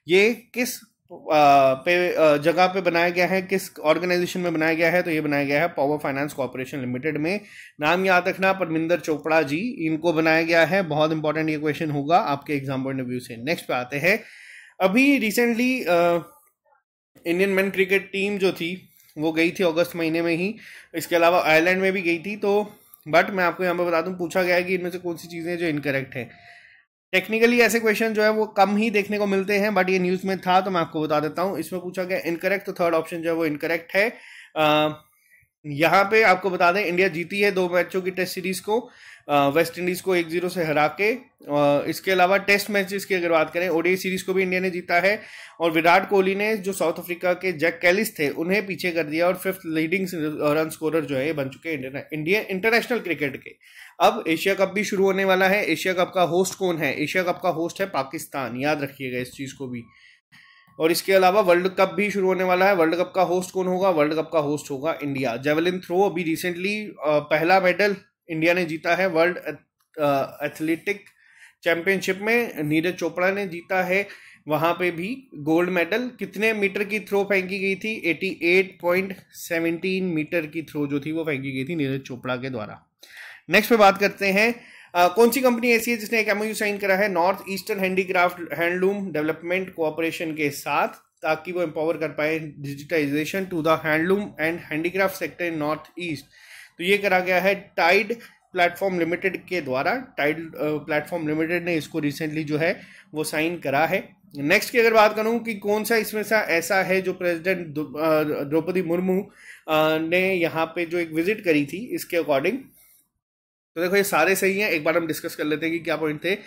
ये किस पे जगह पे बनाया गया है, किस ऑर्गेनाइजेशन में बनाया गया है तो ये बनाया गया है पावर फाइनेंस कॉर्पोरेशन लिमिटेड में। नाम याद रखना, परमिंदर चोपड़ा जी, इनको बनाया गया है, बहुत इंपॉर्टेंट ये क्वेश्चन होगा, आपके एग्ज़ाम पॉइंट ऑफ़ व्यू से। नेक्स्ट पे आते हैं। अभी recently Indian man cricket team जो थी, वो गई थी अगस्त महीने में ही। इसके अलावा आयरलैंड में भी गई थी तो बट मैं आपको यहाँ पर बता दूँ, पूछा गया है कि इनमें से कौन सी चीज़ें जो इनकरेक्ट है। टेक्निकली ऐसे क्वेश्चन जो है, वो कम ही देखने को मिलते हैं बट ये न्यूज़ में था तो मैं आपको बता देता हूँ। इसमें पूछा गया इनकरेक्ट तो थर्ड ऑप्शन जो है, वो इनकरेक्ट है। यहाँ पे आपको बता दें इंडिया जीती है दो मैचों की टेस्ट सीरीज़ को। वेस्ट इंडीज को एक ज़ीरो से हरा के इसके अलावा टेस्ट मैचेस की अगर बात करें, ओडीआई सीरीज़ को भी इंडिया ने जीता है और विराट कोहली ने जो साउथ अफ्रीका के जैक कैलिस थे, उन्हें पीछे कर दिया और फिफ्थ लीडिंग रन स्कोरर जो है बन चुके हैं इंडिया इंटरनेशनल क्रिकेट के। अब एशिया कप भी शुरू होने वाला है, एशिया कप का होस्ट कौन है? एशिया कप का होस्ट है पाकिस्तान, याद रखिएगा इस चीज़ को भी। और इसके अलावा वर्ल्ड कप भी शुरू होने वाला है, वर्ल्ड कप का होस्ट कौन होगा? वर्ल्ड कप का होस्ट होगा इंडिया। जेवलिन थ्रो अभी रिसेंटली पहला मेडल इंडिया ने जीता है वर्ल्ड एथलेटिक चैंपियनशिप में नीरज चोपड़ा ने जीता है। वहाँ पे भी गोल्ड मेडल कितने मीटर की थ्रो फेंकी गई थी? 88.17 मीटर की थ्रो जो थी वो फेंकी गई थी नीरज चोपड़ा के द्वारा। नेक्स्ट पे बात करते हैं। Uh, कौन सी कंपनी ऐसी है जिसने एक एमओयू साइन करा है? North eastern handicraft handloom development cooperation के साथ ताकि वो एम्पावर कर पाए digitisation to the handloom and handicraft sector in north east. तो ये करा गया है टाइड प्लेटफॉर्म लिमिटेड के द्वारा। टाइड प्लेटफॉर्म लिमिटेड ने इसको रिसेंटली जो है, वो साइन करा है। नेक्स्ट की अगर बात करूँ कि कौन सा इसमें सा ऐसा है जो प्रेसिडेंट द्रौपदी मुर्मू ने यहाँ पे जो एक विज़िट करी थी, इसके अकॉर्डिंग तो देखो ये सारे सही हैं, एक बार हम डिस्कस कर लेते हैं कि क्या पॉइंट थे।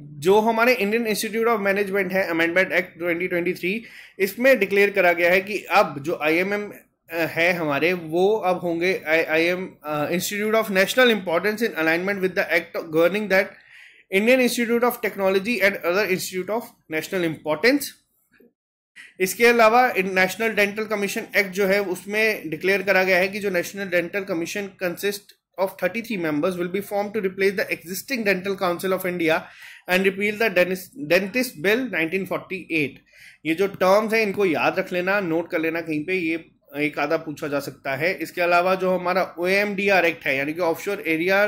जो हमारे इंडियन इंस्टीट्यूट ऑफ़ मैनेजमेंट है अमेंडमेंट एक्ट 2023 इसमें डिक्लेयर करा गया है कि अब जो आईएमएम है हमारे, वो अब होंगे I M institute of national importance in alignment with the act governing that Indian institute of technology and other institute of national importance इसके अलावा नेशनल डेंटल कमीशन एक्ट जो है, उसमें डिक्लेयर करा गया है कि जो national dental commission consist of 33 members will be formed to replace the existing Dental Council of India and repeal the Dentist Bill 1948. ये जो टर्म्स हैं, इनको याद रख लेना नोट कर लेना कहीं पे, ये एक आधा पूछा जा सकता है। इसके अलावा जो हमारा O M D R act है, यानी कि offshore area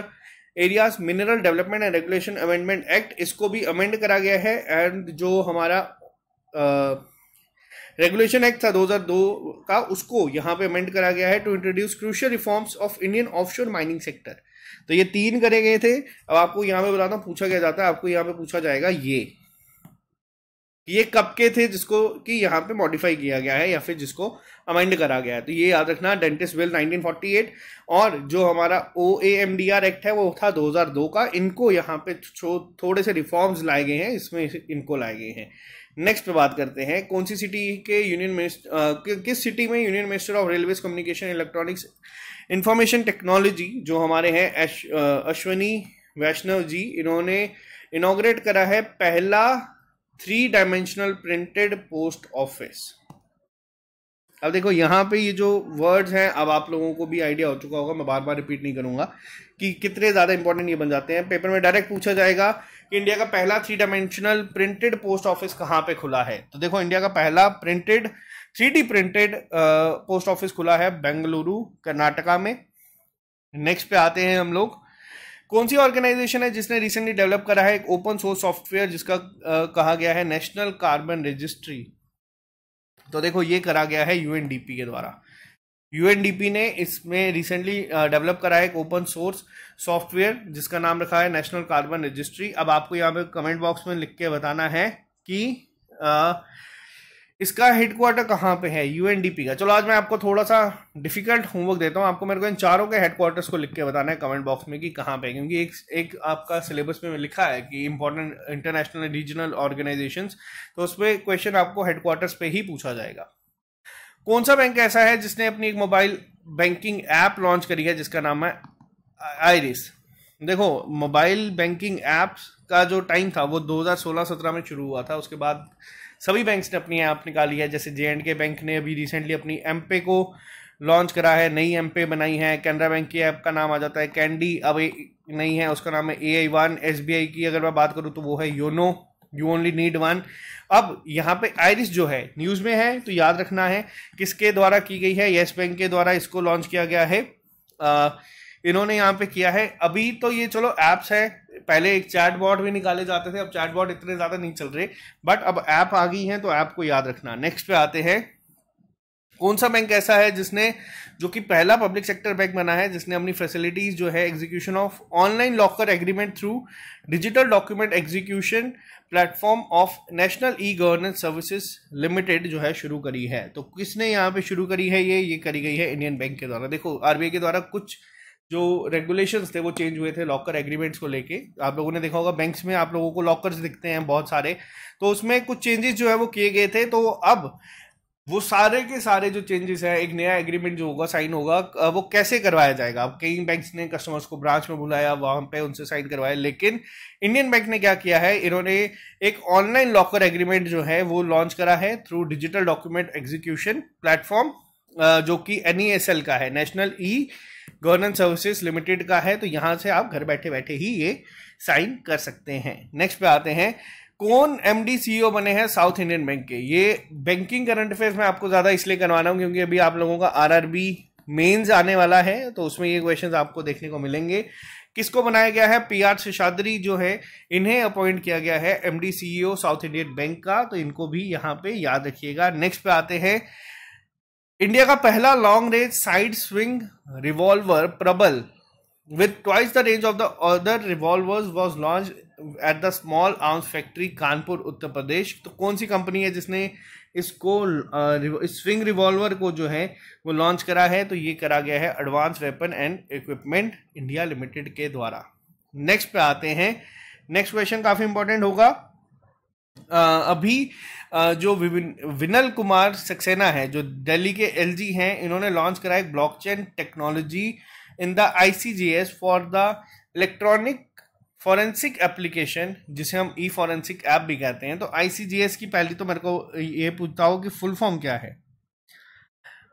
areas mineral development and regulation amendment act इसको भी अमेंड करा गया है। एंड जो हमारा रेगुलेशन एक्ट था 2002 का, उसको यहाँ पे अमेंड करा गया है to introduce crucial reforms of Indian offshore mining sector तो ये तीन करे गए थे। अब आपको यहाँ पे बताता हूँ, पूछा गया जाता है, आपको यहाँ पे पूछा जाएगा ये। ये कब के थे जिसको कि यहाँ पे मॉडिफाई किया गया है या फिर जिसको अमाइंड करा गया है। तो ये याद रखना डेंटिस्ट बिल 1948 और जो हमारा O A M D R act है, वो था 2002 का। इनको यहाँ पे थोड़े से रिफॉर्म्स लाए गए हैं, इसमें इनको लाए गए हैं। नेक्स्ट पे बात करते हैं, कौन सी सिटी के यूनियन मिनिस्टर किस सिटी में union minister of railways communication electronics information technology जो हमारे हैं अश्वनी वैष्णव जी, इन्होंने इनोग्रेट करा है पहला three dimensional printed post office अब देखो, यहाँ पे ये जो वर्ड्स हैं, अब आप लोगों को भी आइडिया हो चुका होगा, मैं बार बार रिपीट नहीं करूँगा, कि कितने ज़्यादा इंपॉर्टेंट ये बन जाते हैं। पेपर में डायरेक्ट पूछा जाएगा कि इंडिया का पहला three dimensional printed post office कहाँ पे खुला है? तो देखो इंडिया का पहला printed three printed post office खुला है, बेंगलुरु, कर्नाटका में। नेक्स्ट पे आते हैं हम लोग। कौन सी ऑर्गेनाइजेशन है जिसने रिसेंटली डेवलप करा है एक ओपन सोर्स सॉफ्टवेयर जिसका आ, कहा गया है नेशनल कार्बन रजिस्ट्री तो देखो ये करा गया है यूएनडीपी के द्वारा। यूएनडीपी ने इसमें रिसेंटली डेवलप करा है एक ओपन सोर्स सॉफ्टवेयर जिसका नाम रखा है नेशनल कार्बन रजिस्ट्री अब आपको यहाँ पे कमेंट बॉक्स में लिख के बताना है कि आ, इसका हेडक्वार्टर कहाँ पे है? यूएनडीपी का। चलो, आज मैं आपको थोड़ा सा डिफ़िकल्ट होमवर्क देता हूँ। आपको मेरे को इन चारों के हेडक्वार्टर्स को लिख के बताना है कमेंट बॉक्स में कि कहाँ पे क्योंकि एक एक आपका सिलेबस में लिखा है कि इंपॉर्टेंट इंटरनेशनल रीजनल ऑर्गेनाइजेशन तो उस पर क्वेश्चन आपको हेडक्वार्टर्स पे ही पूछा जाएगा। कौन सा बैंक ऐसा है जिसने अपनी एक मोबाइल बैंकिंग ऐप लॉन्च करी है, जिसका नाम है आयरिस देखो मोबाइल बैंकिंग ऐप का जो टाइम था, वो 2016-17 में शुरू हुआ था। उसके बाद सभी बैंक्स ने अपनी ऐप निकाली है जैसे जे एंड के बैंक ने अभी रिसेंटली अपनी एम पे को लॉन्च करा है नई एम पे बनाई है कैनरा बैंक की ऐप का नाम आ जाता है कैंडी अब नहीं है उसका नाम है A I one S B I की अगर मैं बात करूँ तो वो है YONO you only need one अब यहाँ पे आयरिस जो है न्यूज़ में है तो याद रखना है किसके द्वारा की गई है येस बैंक के द्वारा इसको लॉन्च किया गया है आ, इन्होंने यहाँ पे किया है अभी तो ये चलो ऐप्स है पहले एक चैट बॉट भी निकाले जाते थे, अब चैट बॉट इतने ज़्यादा नहीं चल रहे। बट अब ऐप आ गई है तो ऐप को याद रखना। नेक्स्ट पे आते हैं। कौन सा बैंक ऐसा है जिसने, जो कि पहला पब्लिक सेक्टर बैंक बना है, जिसने अपनी फैसिलिटीज़ जो है execution of online locker agreement through digital document execution platform of national e governance services limited जो है, शुरू करी है। तो किसने यहाँ पे शुरू करी है ये? ये करी गई है इंडियन बैंक के द्वारा। देखो आरबीआई के द्वारा कुछ जो रेगुलेशंस थे, वो चेंज हुए थे लॉकर एग्रीमेंट्स को लेके। आप लोगों ने देखा होगा बैंक्स में आप लोगों को लॉकर्स दिखते हैं बहुत सारे। तो उसमें कुछ चेंजेस जो है वो किए गए थे। तो अब वो सारे के सारे जो चेंजेस है, एक नया एग्रीमेंट जो होगा साइन होगा वो कैसे करवाया जाएगा? अब कई बैंक्स ने कस्टमर्स को ब्रांच में बुलाया, वहाँ पे उनसे साइन करवाया। लेकिन इंडियन बैंक ने क्या किया है? इन्होंने एक ऑनलाइन लॉकर एग्रीमेंट जो है, वो लॉन्च करा है through digital document execution platform जो कि NESL का है national e governance services limited का है तो यहाँ से आप घर बैठे बैठे ही ये साइन कर सकते हैं। नेक्स्ट पे आते हैं, कौन एमडी सीईओ बने हैं साउथ इंडियन बैंक के? ये बैंकिंग करंट अफेयर्स में आपको ज़्यादा इसलिए करवाना हूँ क्योंकि अभी आप लोगों का आरआरबी मेंस आने वाला है तो उसमें ये क्वेश्चन आपको देखने को मिलेंगे। किसको बनाया गया है? पी आर शेषाद्री जो है, इन्हें अपॉइंट किया गया है MD CEO South Indian Bank का तो इनको भी यहाँ पे याद रखिएगा। नेक्स्ट पे आते हैं इंडिया का पहला long range side swing revolver Prabal with twice the range of the other revolvers was launched at the small arms factory Kanpur Uttar Pradesh तो कौन सी कंपनी है जिसने इसको इस स्विंग रिवॉल्वर को जो है, वो लॉन्च करा है? तो ये करा गया है advance weapon and equipment India limited के द्वारा। नेक्स्ट पे आते हैं। नेक्स्ट क्वेश्चन काफ़ी इंपॉर्टेंट होगा। अभी जो विनल कुमार सक्सेना है, जो दिल्ली के एलजी हैं, इन्होंने लॉन्च करा है blockchain technology in the ICGS for the electronic forensic application जिसे हम ई फॉरेंसिक ऐप भी कहते हैं। तो आईसीजीएस की पहली तो मेरे को ये पूछता हो कि फुल फॉर्म क्या है।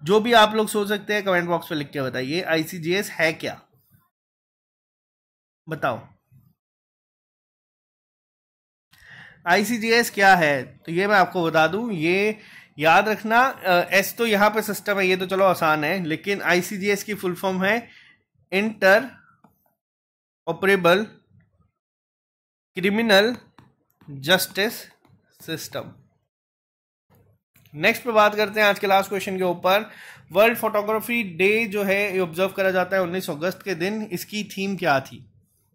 जो भी आप लोग सोच सकते हैं कमेंट बॉक्स में लिख के बताइए आईसीजीएस है क्या? बताओ। आईसीजीएस क्या है? तो ये मैं आपको बता दूँ, ये याद रखना एस तो यहाँ पे सिस्टम है, ये तो चलो आसान है, लेकिन आईसीजीएस की फुल फॉर्म है interoperable criminal justice system next पे बात करते हैं आज के लास्ट क्वेश्चन के ऊपर. वर्ल्ड फोटोग्राफी डे जो है, ये ऑब्ज़र्व करा जाता है 19 अगस्त के दिन, इसकी थीम क्या थी?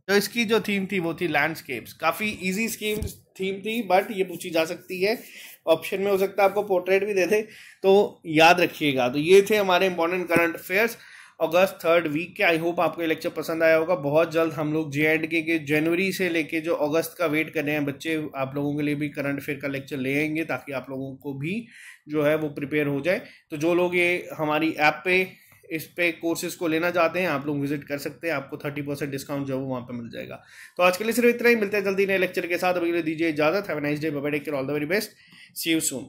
तो इसकी जो थीम थी, वो थी लैंडस्केप्स काफ़ी इजी स्कीम थीम थी बट ये पूछी जा सकती है। ऑप्शन में हो सकता है आपको पोर्ट्रेट भी दे दे। तो याद रखिएगा। तो ये थे हमारे important current affairs August third week के आई होप आपको ये लेक्चर पसंद आया होगा। बहुत जल्द हम लोग जे एंड के जनवरी से लेके जो अगस्त का वेट कर रहे हैं, बच्चे आप लोगों के लिए भी करंट अफेयर का लेक्चर ले आएँगे, ताकि आप लोगों को भी जो है वो प्रिपेयर हो जाए। तो जो लोग ये हमारी ऐप पे इस पे कोर्सेज को लेना चाहते हैं, आप लोग विज़िट कर सकते हैं, आपको थर्टी परसेंट डिस्काउंट जो है वो वहाँ पे मिल जाएगा। तो आज के लिए सिर्फ़ इतना ही, मिलते हैं जल्दी नए लेक्चर के साथ। अभी दीजिए इजाज़त have nice day bye take care all the very best see you soon